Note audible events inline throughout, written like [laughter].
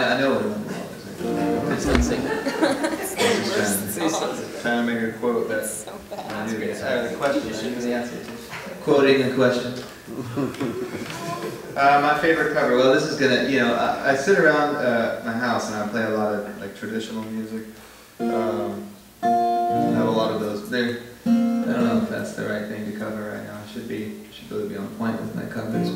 I, I know what Wonderwall is. It's sing. [laughs] Just trying, to- make a quote that So I knew the, uh, the question, I knew the answer to. Quoting the question. Uh, my favorite cover, well, this is gonna, you know, I, I sit around, uh, my house and I play a lot of, like, traditional music. Um, I have a lot of those, they're, I don't know if that's the right thing to cover right now, I should be, should really be on point with my covers,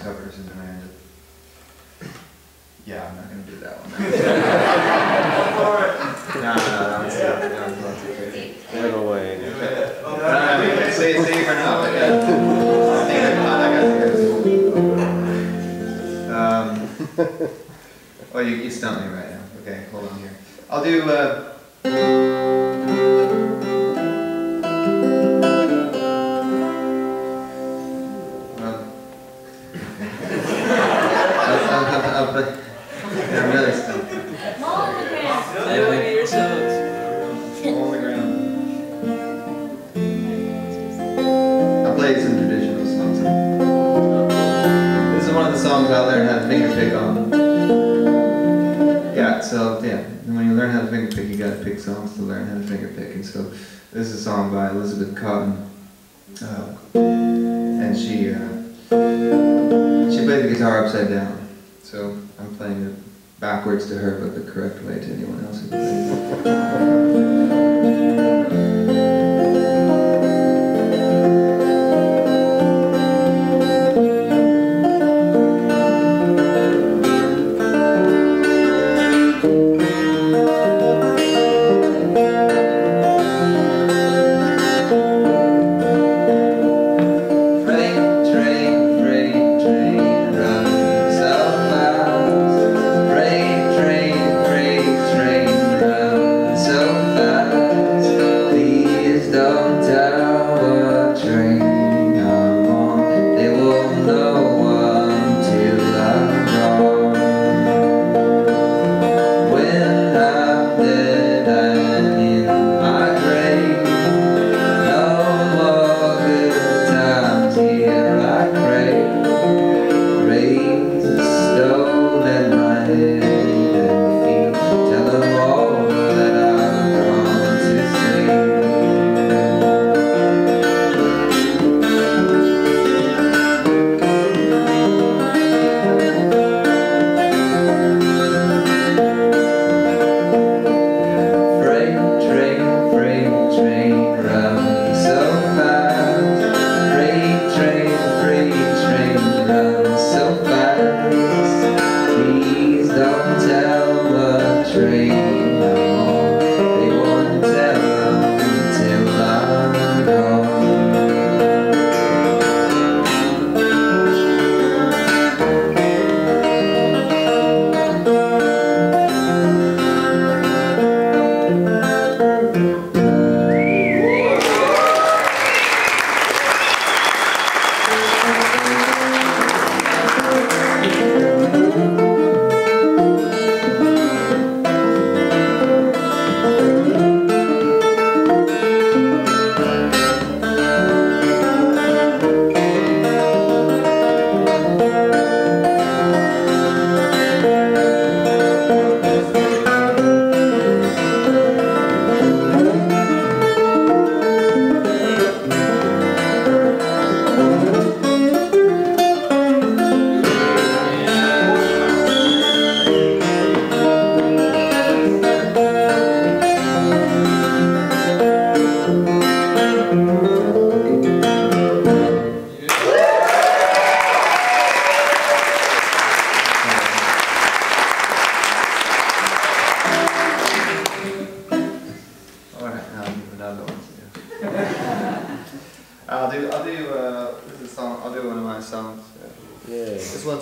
covers and then I end up, yeah, I'm not gonna do that one. No, no, no, that one's too, that one's a little too crazy. Get away. No, no, I mean, I say, say for now, I got, [laughs] I think I got, I got this. Um, [laughs] oh, you, you stumped me right now, okay, hold on here. I'll do, uh, Yeah, when you learn how to finger pick, you gotta pick songs to learn how to finger pick. And so this is a song by Elizabeth Cotten. Uh, and she, uh, she played the guitar upside down. So I'm playing it backwards to her, but the correct way to anyone else who plays.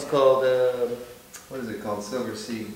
Called, uh, what is it called? Silver Sea.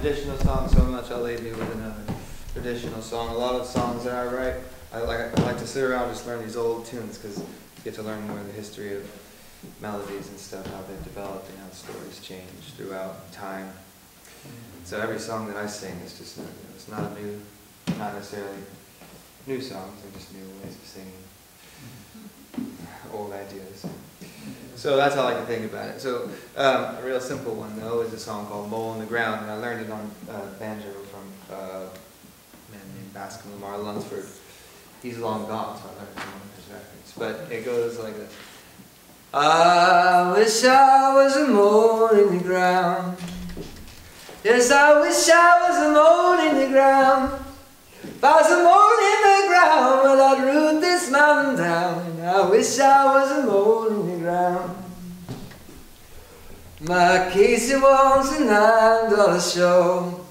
traditional song so much, I leave you with another traditional song. A lot of songs that I write, I like, I like to sit around and just learn these old tunes because you get to learn more of the history of melodies and stuff, how they've developed and how stories change throughout time. So every song that I sing is just you know, it's not a new, not necessarily new songs, they're just new ways of singing mm-hmm. old ideas. So that's all I can think about it. So um, a real simple one though is a song called "Mole in the Ground," and I learned it on uh, banjo from uh, a man named Bascom Lamar Lunsford. He's long gone, so I learned it on his records. But it goes like this. I wish I was a mole in the ground. Yes, I wish I was a mole in the ground. If I was a mole in the ground, well, I'd root this mountain down. I wish I was alone in the ground. My Casey wants a nine dollar show.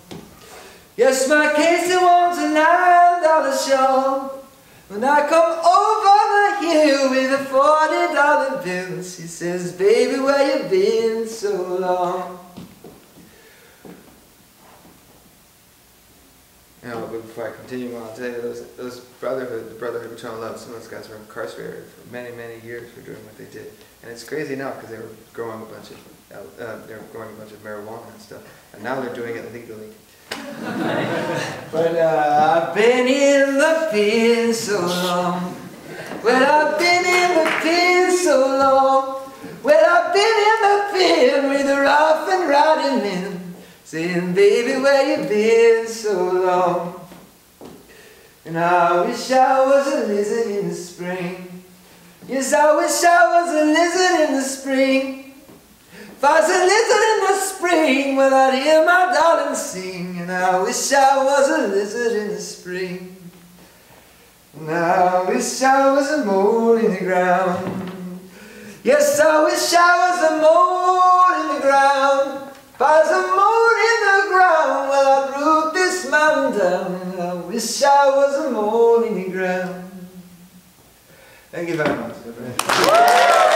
Yes, my Casey wants a nine dollar show. When I come over here with a forty dollar bill, she says, "Baby, where you been so long?" you know, before I continue I'll tell you those, those brotherhood, the brotherhood which I love, some of those guys were incarcerated for many, many years for doing what they did. And it's crazy now because they were growing a bunch of, uh, uh, they were growing a bunch of marijuana and stuff. And now they're doing it legally. [laughs] but uh, I've been in the pen so long. Well, I've been in the pen so long. Well, I've been in the pen with the rough and rotten saying, baby, where you been so long? And I wish I was a lizard in the spring. Yes, I wish I was a lizard in the spring. If I was a lizard in the spring, well, I'd hear my darling sing. And I wish I was a lizard in the spring. And I wish I was a mole in the ground. Yes, I wish I was a mole in the ground. If I was a mole down. I wish I was a the ground. Thank you very much.